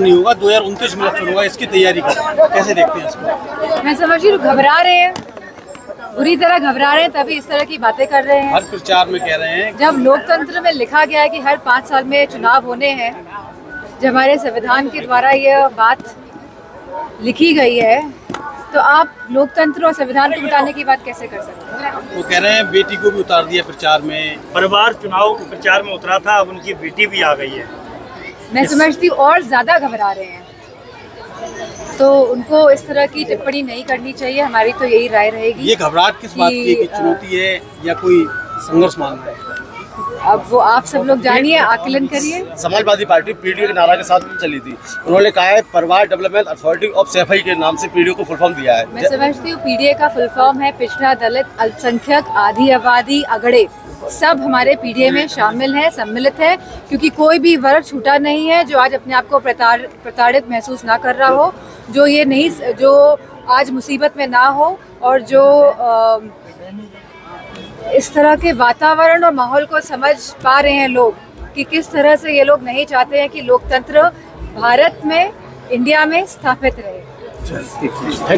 नहीं होगा दो हज़ार उनतीस में इलेक्शन होगा इसकी तैयारी कर। कैसे देखते हैं इसको? मैं समझ रही हूँ घबरा रहे हैं। बुरी तरह घबरा रहे हैं तभी इस तरह की बातें कर रहे हैं। हर प्रचार में कह रहे हैं। जब लोकतंत्र में लिखा गया है कि हर पाँच साल में चुनाव होने हैं जब हमारे संविधान के द्वारा यह बात लिखी गई है तो आप लोकतंत्र और संविधान को मिटाने की बात कैसे कर सकते हैं? वो कह रहे हैं बेटी को भी उतार दिया प्रचार में। परिवार चुनाव प्रचार में उतरा था अब उनकी बेटी भी आ गई है। मैं समझती हूँ और ज़्यादा घबरा रहे हैं। तो उनको इस तरह की टिप्पणी नहीं करनी चाहिए हमारी तो यही राय रहेगी ये घबराहट किस बात कि, चुनौती है या कोई संघर्ष मान रहा है? अब वो आप सब लोग जानिए आकलन करिए। समाजवादी पार्टी पीडीओ के नारा के साथ चली थी। उन्होंने कहा है परिवार डेवलपमेंट अथॉरिटी ऑफ़ सैफई के नाम से पीडीओ को फुल फॉर्म दिया है। मैं समझती हूँ पीडीए का फुल फॉर्म है पिछड़ा दलित अल्पसंख्यक आधी आबादी अगड़े। सब हमारे पीडीए में शामिल है सम्मिलित है क्योंकि कोई भी वर्ग छूटा नहीं है जो आज अपने आप को प्रताड़ित महसूस ना कर रहा हो जो ये नहीं जो आज मुसीबत में ना हो और जो इस तरह के वातावरण और माहौल को समझ पा रहे हैं लोग कि किस तरह से ये लोग नहीं चाहते हैं कि लोकतंत्र भारत में, इंडिया में स्थापित रहे।